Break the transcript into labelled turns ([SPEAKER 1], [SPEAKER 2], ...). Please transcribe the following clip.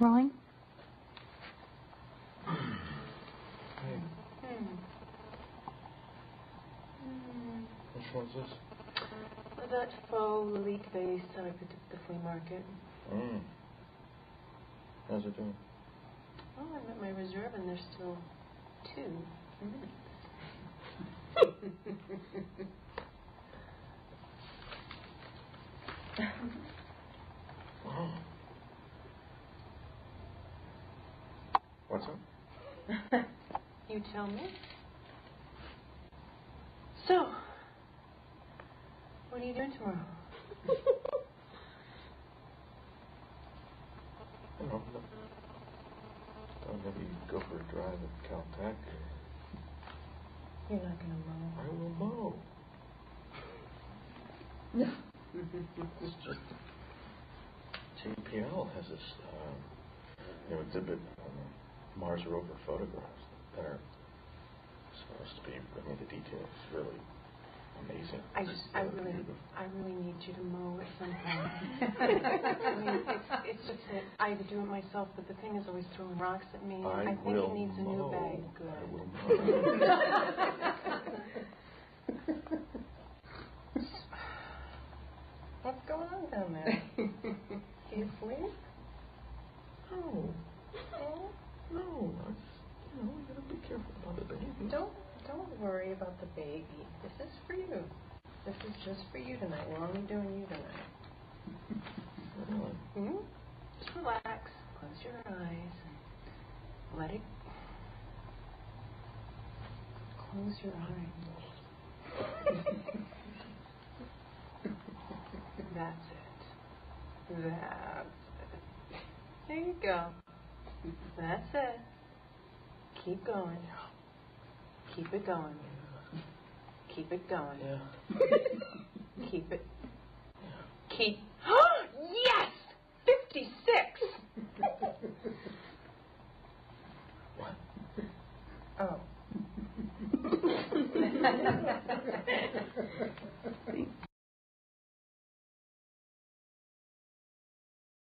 [SPEAKER 1] Rolling?
[SPEAKER 2] Hmm. Hmm.
[SPEAKER 3] which one's this?
[SPEAKER 2] That faux Lalique vase that I picked up at the flea market.
[SPEAKER 3] Mm. How's it doing?
[SPEAKER 2] Oh, I'm at my reserve and there's still two minutes.
[SPEAKER 3] What's up?
[SPEAKER 2] you tell me. So, what are you doing tomorrow?
[SPEAKER 3] I don't know. Thought maybe go for a drive at Caltech.
[SPEAKER 2] You're not gonna mow.
[SPEAKER 3] I will mow. It's just JPL has this um, you know, exhibit on the Mars rover photographs that are supposed to be. I mean, the detail is really amazing.
[SPEAKER 2] I just, I really,
[SPEAKER 3] beautiful.
[SPEAKER 2] I really need you to mow at some point. I mean, it's, it's just that I do it myself, but the thing is always throwing rocks at me.
[SPEAKER 3] I,
[SPEAKER 2] think
[SPEAKER 3] will
[SPEAKER 2] it needs a new
[SPEAKER 3] mow.
[SPEAKER 2] bag.
[SPEAKER 3] I will mow.
[SPEAKER 2] What's going on down there? Do you sleep?
[SPEAKER 3] no, no. You know, we gotta be careful about the baby.
[SPEAKER 2] Don't, don't worry about the baby. This is for you. This is just for you tonight. We're only doing you tonight. Hmm? Just relax. Close your eyes. and Let it. Close your eyes. That's it. That's it. There you go. That's it. Keep going. Keep it going. Keep it going.
[SPEAKER 3] Yeah.
[SPEAKER 2] Keep it. Keep. yes! 56!
[SPEAKER 3] what?
[SPEAKER 2] Oh.